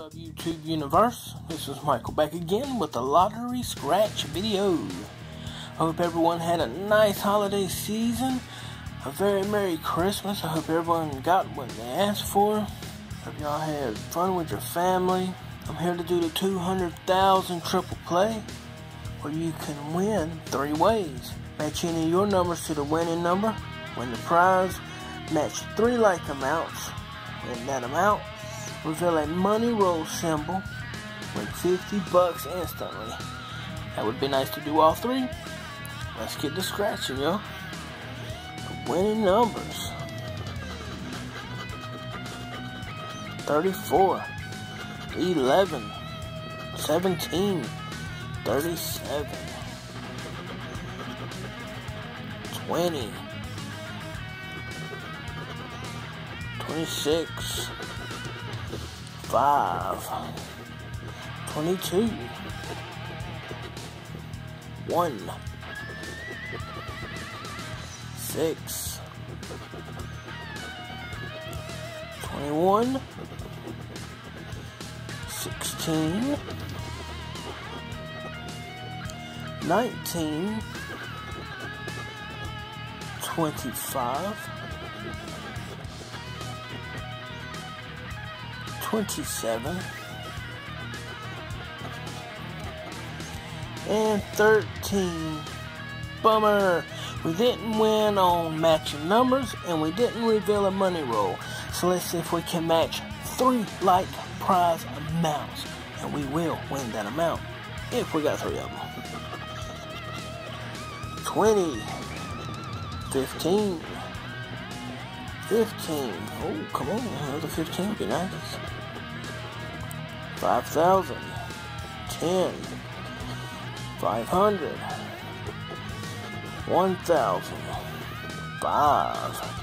up, YouTube Universe? This is Michael back again with a Lottery Scratch video. Hope everyone had a nice holiday season, a very Merry Christmas. I hope everyone got what they asked for. Hope y'all had fun with your family. I'm here to do the 200,000 triple play, where you can win three ways. Match any of your numbers to the winning number, win the prize, match three like amounts, win that amount, reveal a money roll symbol, win 50 bucks instantly. That would be nice to do all three. Let's get to scratching, yo. Winning numbers. 34, 11, 17, 37, 20, 26, 5, 22, 1, 6, 21, 16, 19, 25, 27, and 13. Bummer! We didn't win on matching numbers, and we didn't reveal a money roll. So let's see if we can match three like prize amounts, and we will win that amount if we got three of them. 20, 15, 15. Oh, come on, another 15 would be nice. 5,000, 10, 500, 1,000, 5,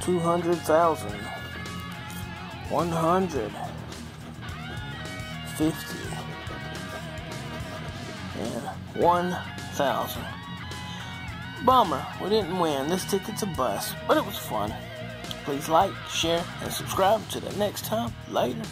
200,000, 100, 50, and 1,000. Bummer, we didn't win. This ticket's a bust, but it was fun. Please like, share, and subscribe. To the next time, later.